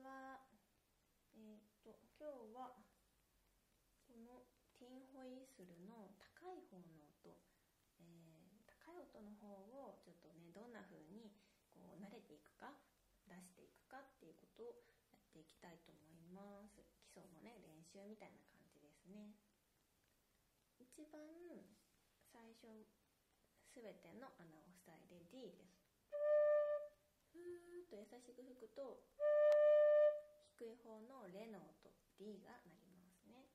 はえー、っと今日はこのティンホイッスルの高い方の音、えー、高い音の方をちょっとねどんな風にこう慣れていくか出していくかっていうことをやっていきたいと思います。基礎のね練習みたいな感じですね。一番最初全ての穴を塞いで D です。ふーっと優しく吹くと低い方のレの音 D が鳴りますね。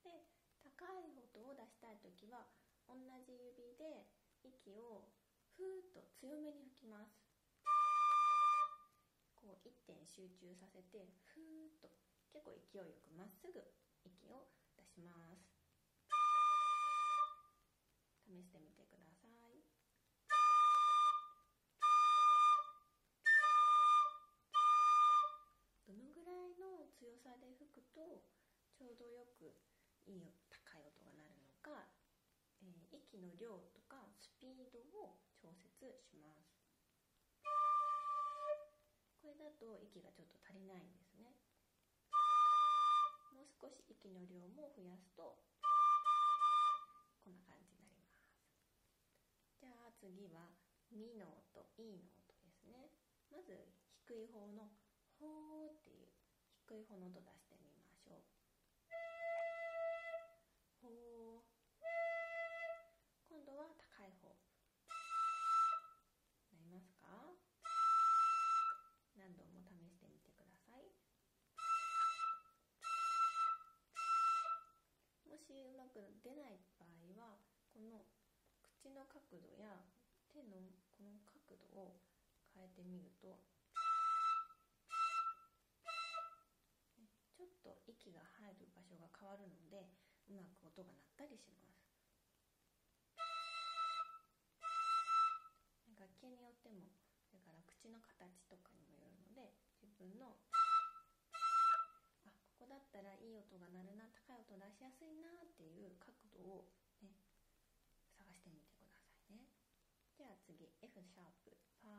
で高い音を出したい時は同じ指で息をふーっと強めに吹きます。こう一点集中させてふーっと結構勢いよくまっすぐ息を出します。試してみてくだちょうどよくいい高い音が鳴るのか、えー、息の量とかスピードを調節します。これだと息がちょっと足りないんですね。もう少し息の量も増やすとこんな感じになります。じゃあ次はミの音 E の音ですね。まず低い方の「ほー」っていう低い方の音出してみましょう。く出ない場合はこの口の角度や手のこの角度を変えてみるとちょっと息が入る場所が変わるのでうまく音が鳴ったりします。楽器によってもそれから口の形とかにもよるので自分の音が鳴るな高い音出しやすいなっていう角度をね探してみてくださいね。では次 F シャー。プパ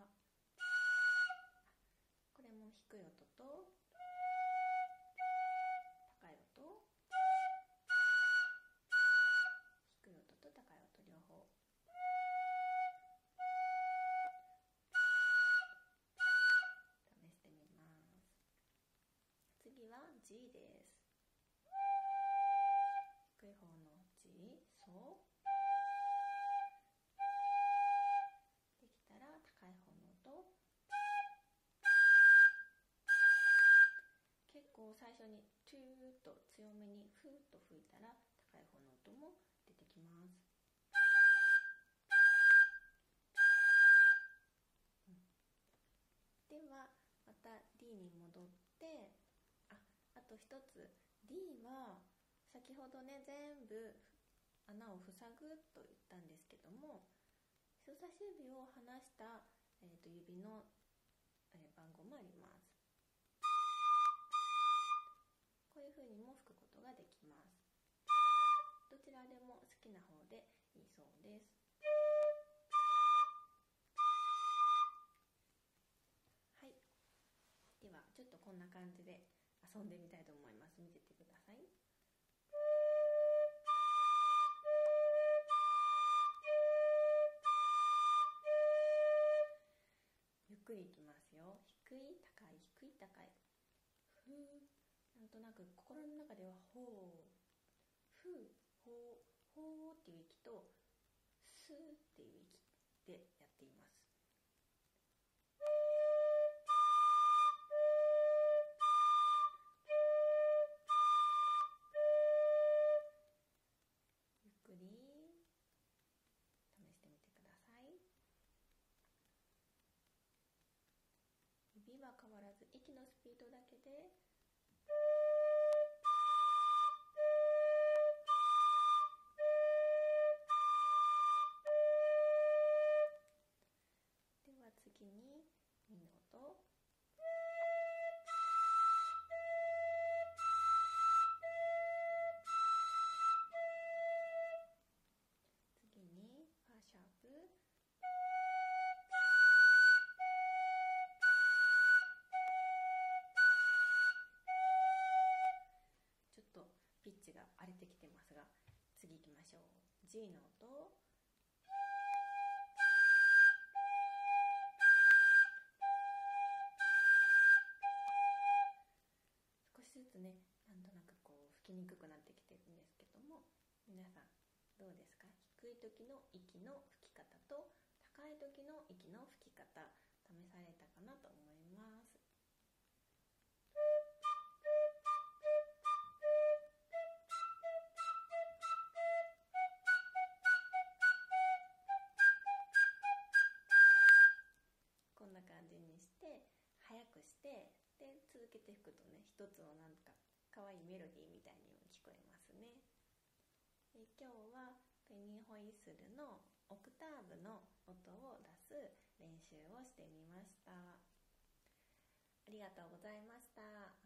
初にトゥーッと強めにフーッと吹いたら高い方の音も出てきます、うん、ではまた D に戻ってああと一つ。D は先ほどね全部穴を塞ぐと言ったんですけども人差し指を離した、えー、と指の、えー、番号もあります。ができます。どちらでも好きな方でいいそうです。はい。ではちょっとこんな感じで遊んでみたいと思います。見ててください。ゆっくりいきますよ。低い高い低い高い。ふー。なんとなく心の中では「ほう」「ふう」「ほう」「ほう」っていう息と「す」っていう息でやっています。ゆっくり試してみてください。指は変わらず息のスピードだけで次行きましょう。G の音。少しずつねなんとなくこう吹きにくくなってきてるんですけども皆さんどうですか？低い時の息の吹き方と高い時の息の吹き方試されたかなと思います。てで続けて吹くとね一つのなんか可愛いメロディーみたいにも聞こえますね。で今日はペニーホイッスルのオクターブの音を出す練習をしてみました。ありがとうございました。